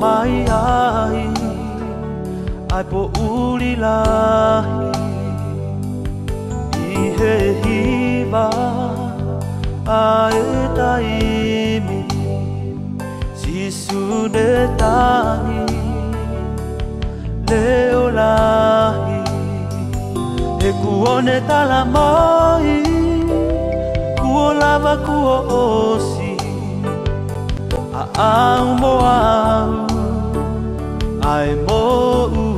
mai ai ai po uli lahi. I he taimi si sune tangi leo lahi. E kuone tala mai kuo kuo osi a au au ai mo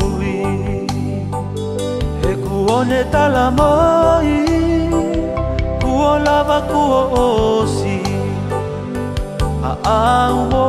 ui he kuone tala mai kuo lava kuo osi. A au mo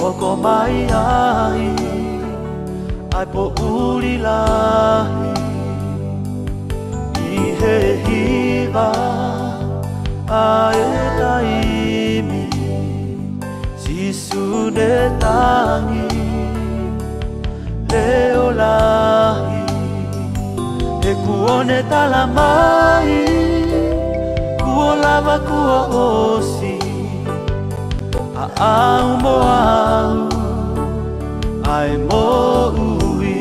hoko mai ai ai po uri lahi i he hiva ai taimi si sune tangi leo lahi e kuone tala au mo au ai mo ui.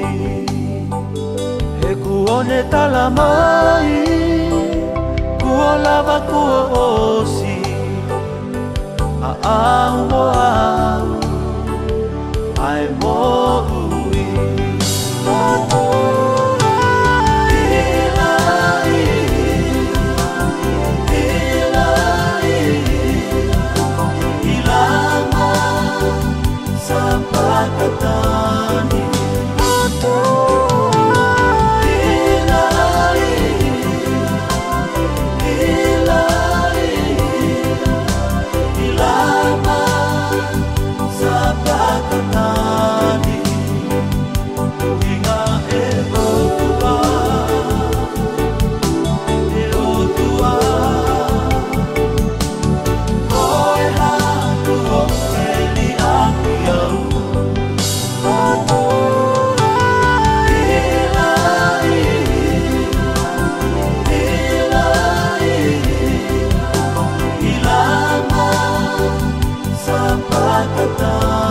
He kuone tala mai. Kuo lava kuo osi. A au mo Oh.